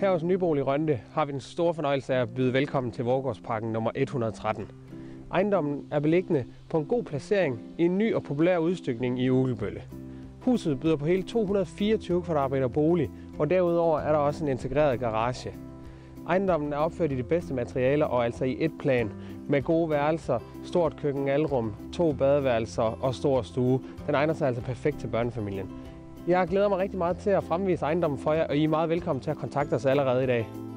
Her hos Nybolig Rønte har vi den store fornøjelse af at byde velkommen til Vorgårdsparken nummer 113. Ejendommen er beliggende på en god placering i en ny og populær udstykning i Ugelbølle. Huset byder på hele 224 kvadratmeter bolig, og derudover er der også en integreret garage. Ejendommen er opført i de bedste materialer og altså i et plan, med gode værelser, stort køkken, alrum, to badeværelser og stor stue. Den egner sig altså perfekt til børnefamilien. Jeg glæder mig rigtig meget til at fremvise ejendommen for jer, og I er meget velkommen til at kontakte os allerede i dag.